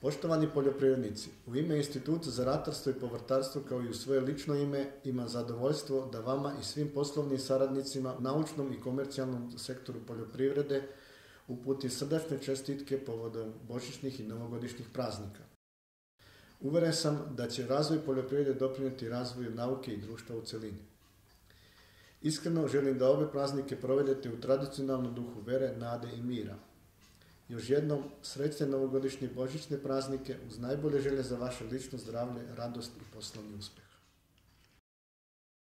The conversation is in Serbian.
Poštovani poljoprivrednici, u ime Instituta za ratarstvo i povrtarstvo kao i u svoje lično ime ima zadovoljstvo da vama i svim poslovnim saradnicima u naučnom i komercijalnom sektoru poljoprivrede uputim srdačne čestitke povodom božićnih i novogodišnjih praznika. Uveren sam da će razvoj poljoprivrede doprinijeti razvoju nauke i društva u celini. Iskreno želim da ove praznike provedete u tradicionalnom duhu vere, nade i mira. Još jednom, srećne novogodišnje božićne praznike uz najbolje želje za vaše lično zdravlje, radost i poslovni uspeh.